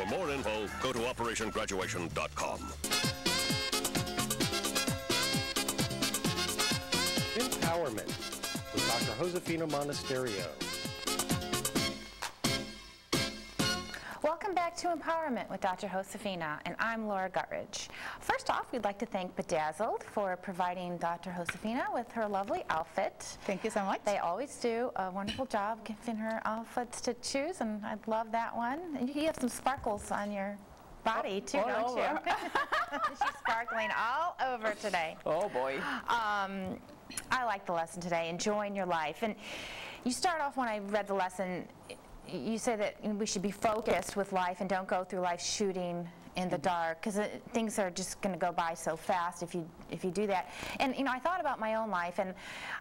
For more info, go to OperationGraduation.com. Empowerment with Dr. Josefina Monasterio. Welcome back to Empowerment with Dr. Josefina, and I'm Laura Guttridge. First off, we'd like to thank Bedazzled for providing Dr. Josefina with her lovely outfit. Thank you so much. They always do a wonderful job giving her outfits to choose, and I love that one. And you have some sparkles on your body too, all don't over. you? She's sparkling all over today. Oh boy. Um, I like the lesson today, enjoying your life. And you start off when I read the lesson, you say that we should be focused with life and don't go through life shooting in the dark because things are just going to go by so fast if you if you do that. And you know, I thought about my own life, and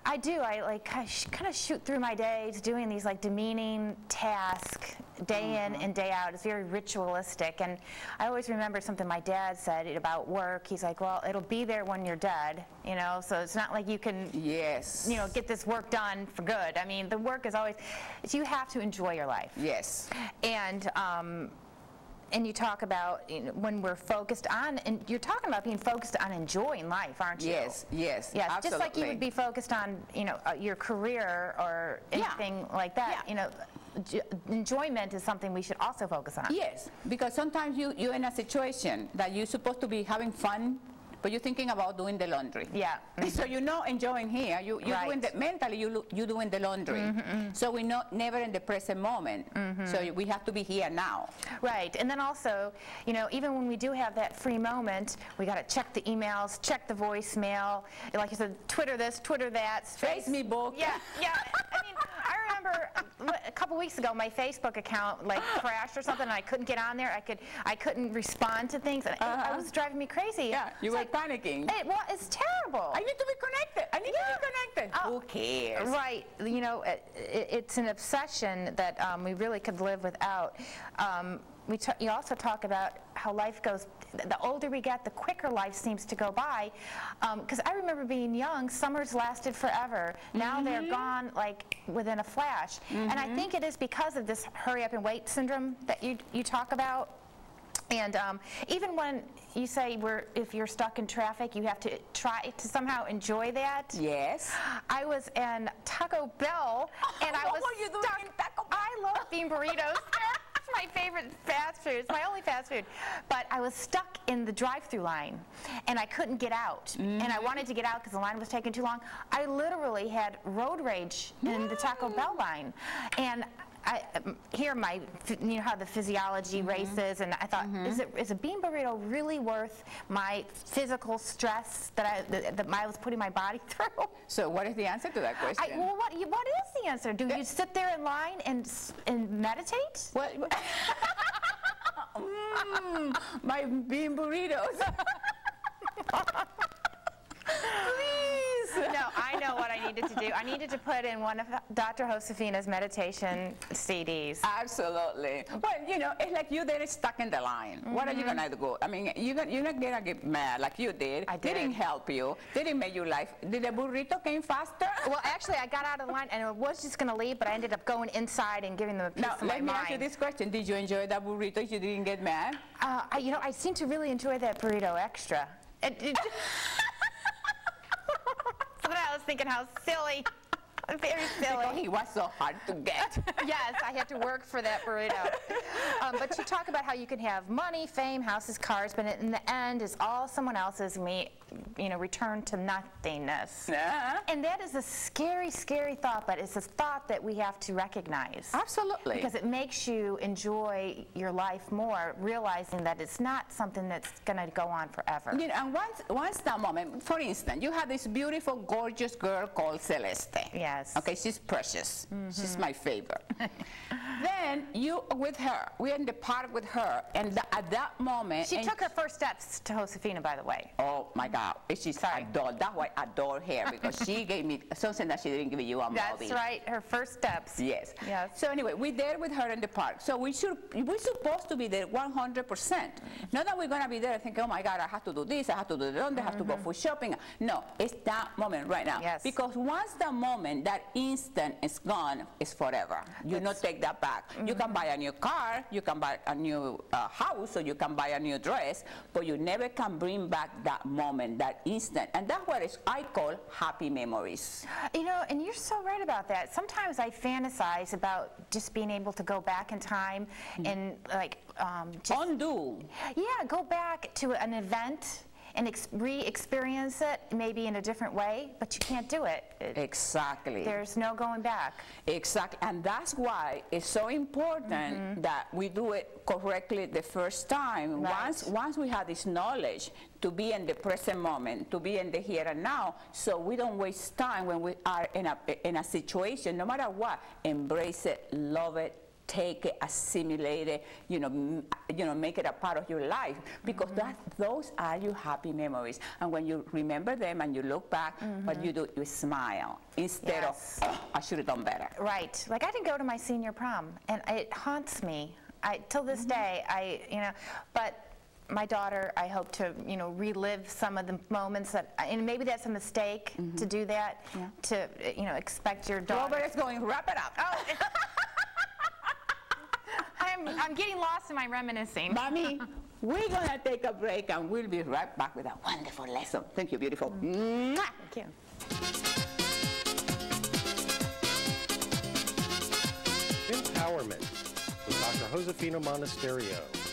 I do. I like kind of shoot through my days doing these like demeaning tasks day in and day out. It's very ritualistic, and I always remember something my dad said about work. He's like, "Well, it'll be there when you're dead," you know. So it's not like you can Yes. you know, get this work done for good. I mean, the work is always, you have to enjoy your life. Yes. And, um, and you talk about you know, when we're focused on, and you're talking about being focused on enjoying life, aren't you? Yes, yes, Yes, just like you would be focused on, you know, uh, your career or Yeah. anything like that. Yeah. You know, enjoyment is something we should also focus on. Yes, because sometimes you, you're in a situation that you're supposed to be having fun, but you're thinking about doing the laundry. Yeah. So you're not enjoying here. You, you're doing the, mentally, you, you're doing the laundry. Mm-hmm, mm-hmm. So we're not never in the present moment. Mm-hmm. So we have to be here now. Right, and then also, you know, even when we do have that free moment, we got to check the emails, check the voicemail, like you said, Twitter this, Twitter that. Face- Facebook. Yeah, yeah. I mean, remember a couple weeks ago, my Facebook account like crashed or something, and I couldn't get on there. I could, I couldn't respond to things, and it- it was driving me crazy. Uh-huh. Yeah, you were like, panicking. It was, it's terrible. I need to be connected. I need to be connected. Oh, Who cares? Right. You know, it, it- it's an obsession that um, we really could live without. Um, we you also talk about how life goes, the older we get, the quicker life seems to go by. Because I remember being young, summers lasted forever. Now they're Mm-hmm. gone like within a flash. And I think it is because of this hurry up and wait syndrome that you, you talk about. And um, even when you say we're, if you're stuck in traffic, you have to try to somehow enjoy that. Yes. I was in Taco Bell, and I What was were you doing stuck. in Taco Bell? I love bean burritos. my favorite fast food. It's my only fast food. But I was stuck in the drive-through line, and I couldn't get out. And Mm-hmm. I wanted to get out because the line was taking too long. I literally had road rage in the Taco Bell line, and. I um, hear my, you know how the physiology Mm-hmm. races, and I thought, is it is a bean burrito really worth my physical stress that I that, that I was putting my body through? So what is the answer to that question? I, well, what, what is the answer? Do you sit there in line and, and meditate? What? Mm, my bean burritos. Please. No, I know what I needed to do. I needed to put in one of Dr. Josefina's meditation CDs. Absolutely. Well, you know, it's like you there stuck in the line. What are you gonna do? I mean, you gon- you're not gonna get mad like you did. I They didn't help you. They didn't make your life. Did the burrito came faster? Well, actually, I got out of the line and I was just going to leave, but I ended up going inside and giving them a piece now of my mind. let me ask you this question: Did you enjoy that burrito? You didn't get mad? Uh, I, you know, I seem to really enjoy that burrito extra. It, it, I was thinking how silly. Very silly. Because he was so hard to get. yes, I had to work for that burrito. Um, but you talk about how you can have money, fame, houses, cars, but in the end, it's all someone else's, we, you know, return to nothingness. Uh-huh. And that is a scary, scary thought, but it's a thought that we have to recognize. Absolutely. Because it makes you enjoy your life more, realizing that it's not something that's going to go on forever. You know, and once, once that moment, for instance, you have this beautiful, gorgeous girl called Celeste. Yes. Okay, she's precious. She's mm-hmm. my favorite. then you with her, we're in the park with her, and at that moment, She took her first steps to Josefina, by the way. Oh my God, she's Sorry. adore. That's why I adore her because she gave me something that she didn't give you a That's movie. right, her first steps. Yes. Yes. So anyway, we're there with her in the park. So we should we're supposed to be there 100%. Not that we're gonna be there thinking, oh my God, I have to do this, I have to do that, I have to go for shopping. No, it's that moment right now. Mm-hmm. Yes. Because once that moment, that instant is gone, is forever. You not take that back. You can buy a new car, you can buy a new uh, house, or you can buy a new dress, but you never can bring back that moment, that instant. And that's what is, I call happy memories. You know, and you're so right about that. Sometimes I fantasize about just being able to go back in time and like um, just Undo. yeah, go back to an event and ex- re-experience it maybe in a different way, but you can't do it. It- Exactly. There's no going back. Exactly, and that's why it's so important Mm-hmm. that we do it correctly the first time. Right. Once, once we have this knowledge to be in the present moment, to be in the here and now, so we don't waste time when we are in a, in a situation, no matter what, embrace it, love it, take it, assimilate it, you know, m- you know, make it a part of your life because mm-hmm. that those are your happy memories. And when you remember them and you look back, what mm-hmm. you do, you smile instead Yes. of, "Oh, I should have done better. Right. Like I didn't go to my senior prom, and it haunts me. I till this mm-hmm. day, I you know, but. My daughter, I hope to, you know, relive some of the moments that, and maybe that's a mistake to do that, to, you know, expect your daughter. Robert is going, wrap it up. Oh. I'm, I'm getting lost in my reminiscing. Mommy, we're going to take a break and we'll be right back with a wonderful lesson. Thank you, beautiful. Mm. Mwah. Thank you. Empowerment with Dr. Josefina Monasterio.